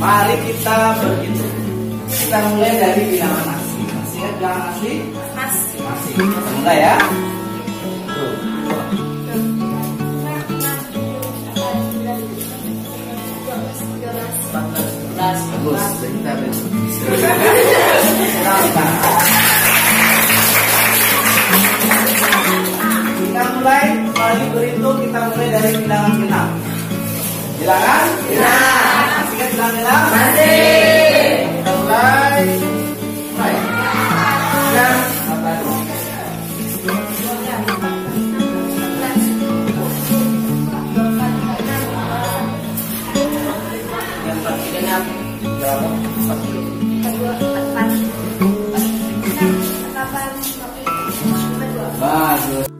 Mari kita berhitung. Kita mulai dari bilangan asli. Masih ingat bilangan asli? Masih. Masih. Kita mulai ya. Bagus. Kita. Kita kita mulai mari berhitung kita mulai dari bilangan genap bilangan genap masih kan bilangan genap masih kita mulai mulai ya apa yang pasti genap jawab empat bagus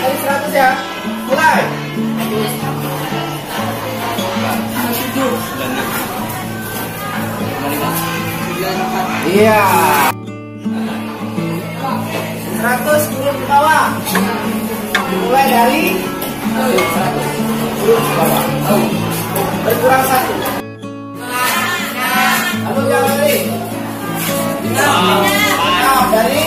100 ya mulai Iya. 100 turun ke bawah. Mulai dari turun ke bawah. Berkurang satu. Lalu jalan dari 6 dari